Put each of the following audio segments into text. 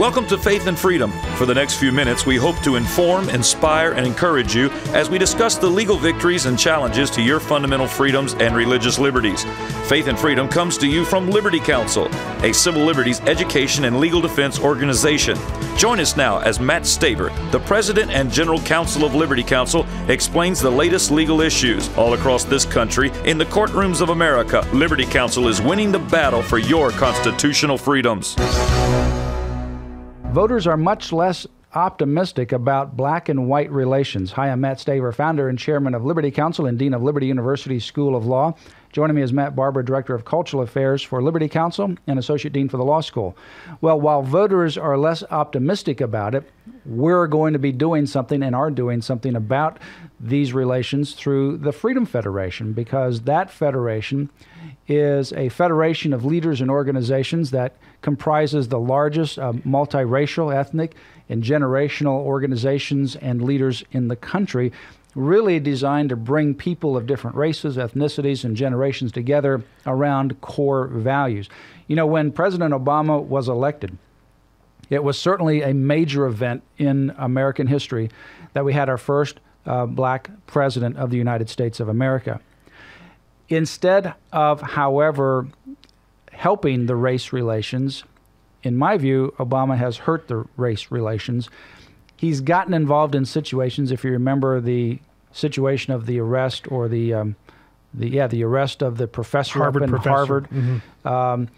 Welcome to Faith and Freedom. For the next few minutes, we hope to inform, inspire, and encourage you as we discuss the legal victories and challenges to your fundamental freedoms and religious liberties. Faith and Freedom comes to you from Liberty Counsel, a civil liberties education and legal defense organization. Join us now as Matt Staver, the President and General Counsel of Liberty Counsel, explains the latest legal issues all across this country in the courtrooms of America. Liberty Counsel is winning the battle for your constitutional freedoms. Voters are much less optimistic about black and white relations. Hi, I'm Matt Staver, founder and chairman of Liberty Counsel and dean of Liberty University School of Law. Joining me is Matt Barber, director of cultural affairs for Liberty Counsel and associate dean for the law school. Well, while voters are less optimistic about it, we're going to be doing something and are doing something about these relations through the Freedom Federation because that federation is a federation of leaders and organizations that comprises the largest uh, multiracial, ethnic, and generational organizations and leaders in the country, really designed to bring people of different races, ethnicities, and generations together around core values. You know, when President Obama was elected, it was certainly a major event in American history that we had our first uh, black president of the United States of America. Instead of, however, helping the race relations, in my view, Obama has hurt the race relations. He's gotten involved in situations, if you remember the situation of the arrest or the, um, the yeah, the arrest of the professor Harvard up in professor. Harvard. Mm-hmm. Um,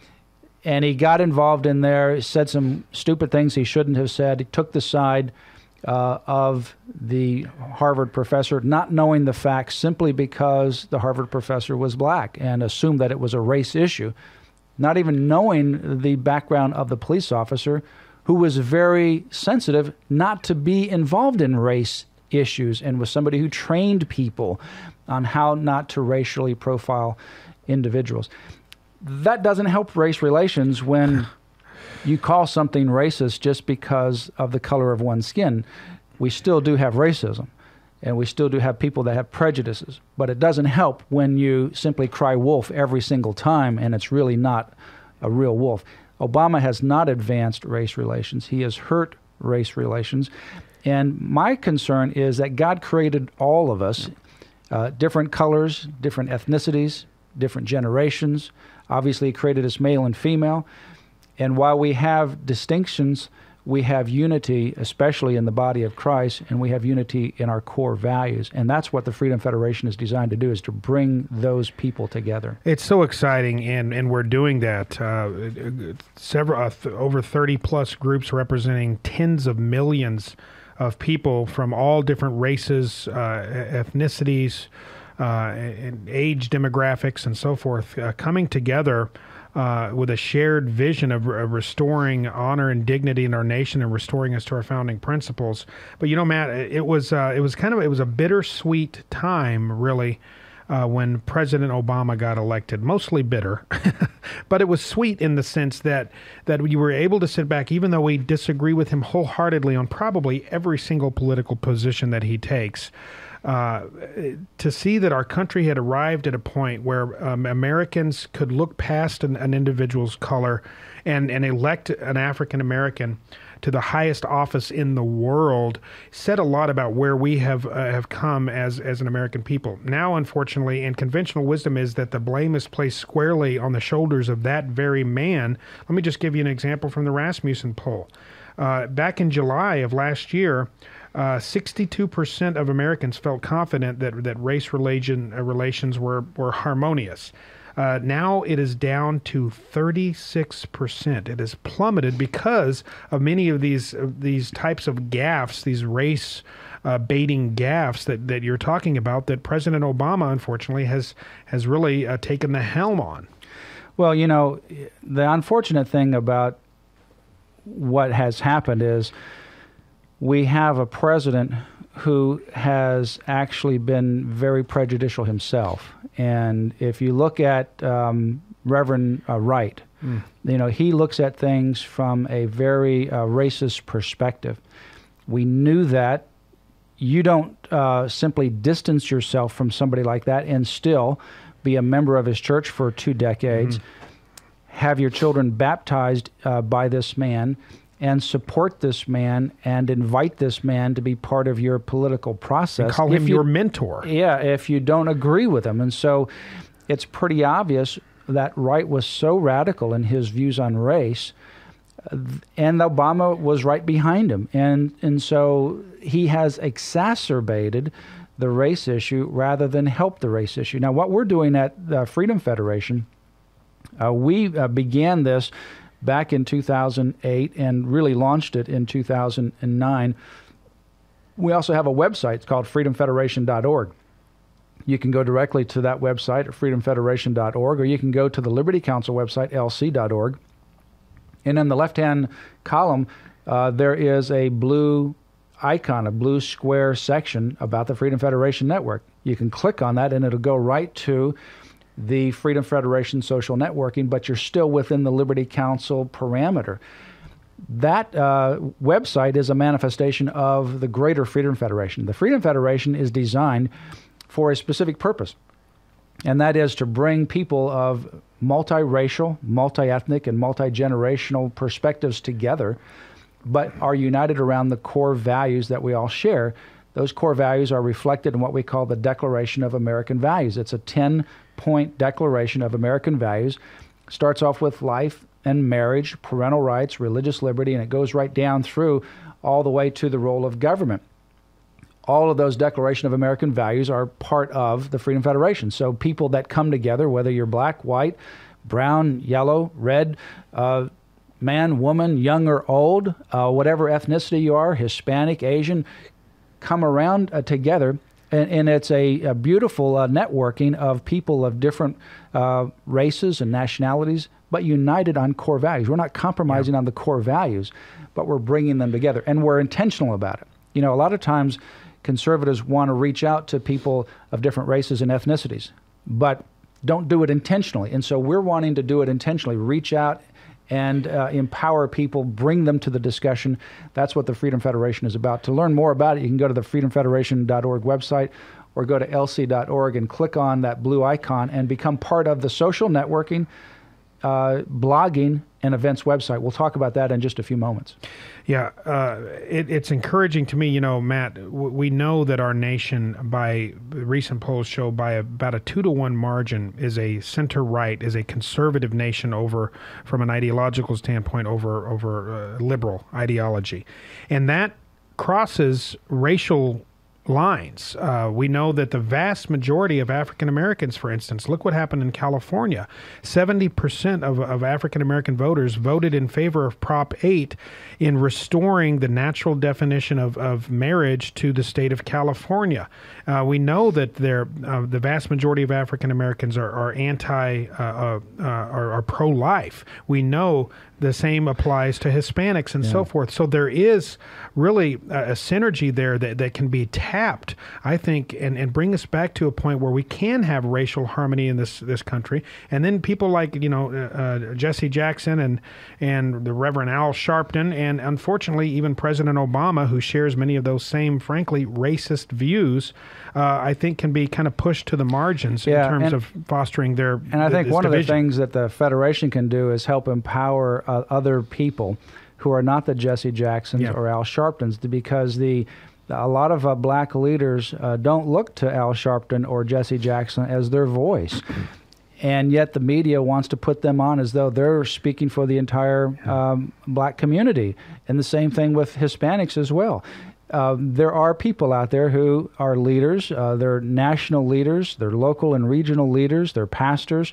and he got involved in there, said some stupid things he shouldn't have said. He took the side uh, of the Harvard professor, not knowing the facts simply because the Harvard professor was black and assumed that it was a race issue, not even knowing the background of the police officer who was very sensitive not to be involved in race issues and was somebody who trained people on how not to racially profile individuals. That doesn't help race relations when you call something racist just because of the color of one's skin. We still do have racism, and we still do have people that have prejudices. But it doesn't help when you simply cry wolf every single time, and it's really not a real wolf. Obama has not advanced race relations, he has hurt race relations. And my concern is that God created all of us, uh, different colors, different ethnicities, different generations. Obviously, He created us male and female. And while we have distinctions, we have unity, especially in the body of Christ, and we have unity in our core values. And that's what the Freedom Federation is designed to do, is to bring those people together. It's so exciting, and, and we're doing that. Uh, several uh, th- over thirty plus groups representing tens of millions of people from all different races, uh, ethnicities, uh, and age demographics, and so forth, uh, coming together uh, with a shared vision of, of, restoring honor and dignity in our nation and restoring us to our founding principles. But you know, Matt, it was uh, it was kind of it was a bittersweet time, really. Uh, when President Obama got elected, mostly bitter, but it was sweet in the sense that that you were able to sit back, even though we disagree with him wholeheartedly on probably every single political position that he takes. Uh, to see that our country had arrived at a point where um, Americans could look past an, an individual's color and, and elect an African American to the highest office in the world said a lot about where we have uh, have come as as an American people. Now, unfortunately, and conventional wisdom is that the blame is placed squarely on the shoulders of that very man. Let me just give you an example from the Rasmussen poll. Uh, back in July of last year, uh, 62% of Americans felt confident that, that race religion uh, relations were, were harmonious. Uh, now it is down to 36%. It has plummeted because of many of these these types of gaffes, these race uh, baiting gaffes that, that you're talking about that President Obama, unfortunately, has has really uh, taken the helm on. Well, you know, the unfortunate thing about what has happened is we have a president who has actually been very prejudicial himself. And if you look at um, Reverend uh, Wright, mm. you know, he looks at things from a very uh, racist perspective. We knew that. You don't uh, simply distance yourself from somebody like that and still be a member of his church for two decades, mm-hmm. have your children baptized uh, by this man and support this man and invite this man to be part of your political process. And call him you, your mentor. Yeah, if you don't agree with him. And so it's pretty obvious that Wright was so radical in his views on race and Obama was right behind him. And and so he has exacerbated the race issue rather than help the race issue. Now, what we're doing at the Freedom Federation, uh, we uh, began this back in 2008 and really launched it in 2009. We also have a website. It's called freedomfederation.org. You can go directly to that website at freedomfederation.org, or you can go to the Liberty Counsel website, lc.org. And in the left hand column, uh, there is a blue icon, a blue square section about the Freedom Federation Network. You can click on that and it'll go right to the Freedom Federation social networking, but you're still within the Liberty Counsel parameter. That uh, website is a manifestation of the greater Freedom Federation. The Freedom Federation is designed for a specific purpose, and that is to bring people of multiracial, multi ethnic, and multi generational perspectives together, but are united around the core values that we all share. Those core values are reflected in what we call the Declaration of American Values. It's a 10 point declaration of American values. Starts off with life and marriage, parental rights, religious liberty, and it goes right down through all the way to the role of government all of those Declaration of American Values are part of the Freedom Federation. So people that come together, whether you're black, white, brown, yellow, red, uh, man, woman, young or old, uh, whatever ethnicity you are, Hispanic, Asian, come around uh, together. And, and, it's a, a beautiful uh, networking of people of different uh, races and nationalities, but united on core values. We're not compromising yeah. on the core values, but we're bringing them together, and we're intentional about it. You know, a lot of times conservatives want to reach out to people of different races and ethnicities, but don't do it intentionally. And so we're wanting to do it intentionally, reach out and uh, empower people, bring them to the discussion. That's what the Freedom Federation is about. To learn more about it, you can go to the freedomfederation.org website or go to lc.org and click on that blue icon and become part of the social networking, uh, blogging, and events website. We'll talk about that in just a few moments. Yeah, uh, it, it's encouraging to me. You know, Matt, w- we know that our nation, by recent polls show, by about a two to one margin, is a center right, is a conservative nation over, from an ideological standpoint, over over uh, liberal ideology, and that crosses racial lines. Uh, we know that the vast majority of African Americans, for instance, look what happened in California. 70% of, of African American voters voted in favor of Prop 8 in restoring the natural definition of, of marriage to the state of California. Uh, we know that uh, the vast majority of African Americans are, are anti, uh, uh, uh, are, are pro life. We know the same applies to Hispanics and yeah. so forth. So there is really a, a, synergy there that, that can be tapped, I think, and, and bring us back to a point where we can have racial harmony in this this country. And then people like you know uh, uh, Jesse Jackson and and the Reverend Al Sharpton, and unfortunately even President Obama, who shares many of those same, frankly, racist views. Uh, I think can be kind of pushed to the margins yeah, in terms and, of fostering their. And I think one division. of the things that the Federation can do is help empower uh, other people who are not the Jesse Jacksons yeah. or Al Sharptons because the a lot of uh, black leaders uh, don't look to Al Sharpton or Jesse Jackson as their voice. And yet, the media wants to put them on as though they're speaking for the entire um, black community. And the same thing with Hispanics as well. Uh, there are people out there who are leaders. Uh, they're national leaders, they're local and regional leaders, they're pastors,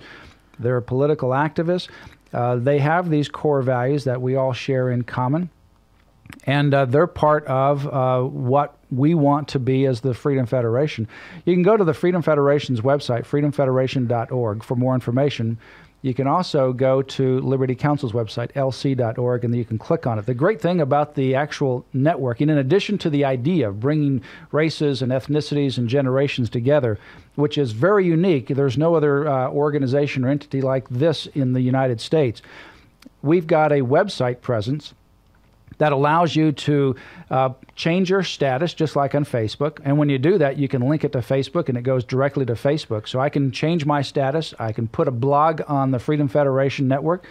they're political activists, uh, they have these core values that we all share in common, and uh, they're part of uh, what we want to be as the Freedom Federation. You can go to the Freedom Federation's website, freedomfederation.org, for more information. You can also go to Liberty Counsel's website, lc.org, and you can click on it. The great thing about the actual networking, in addition to the idea of bringing races and ethnicities and generations together, which is very unique, there's no other uh, organization or entity like this in the United States. We've got a website presence that allows you to uh, change your status just like on Facebook. And when you do that, you can link it to Facebook and it goes directly to Facebook. So I can change my status. I can put a blog on the Freedom Federation network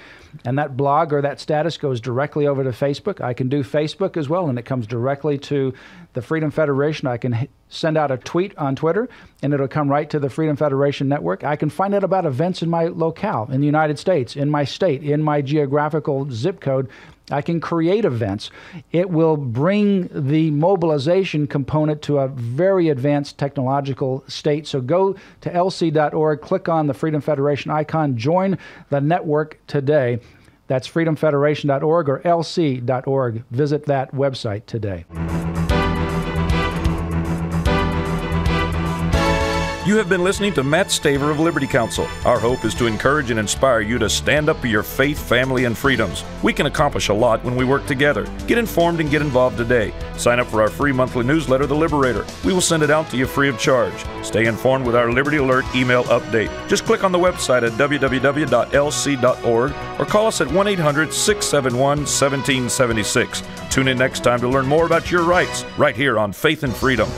and that blog or that status goes directly over to Facebook. I can do Facebook as well, and it comes directly to the Freedom Federation. I can send out a tweet on Twitter, and it'll come right to the Freedom Federation network. I can find out about events in my locale, in the United States, in my state, in my geographical zip code. I can create events. It will bring the mobilization component to a very advanced technological state. So go to lc.org, click on the Freedom Federation icon, join the network today. That's freedomfederation.org or lc.org. Visit that website today. You have been listening to Matt Staver of Liberty Counsel. Our hope is to encourage and inspire you to stand up for your faith, family, and freedoms. We can accomplish a lot when we work together. Get informed and get involved today. Sign up for our free monthly newsletter, The Liberator. We will send it out to you free of charge. Stay informed with our Liberty Alert email update. Just click on the website at www.lc.org or call us at 1 800 671 1776. Tune in next time to learn more about your rights right here on Faith and Freedom.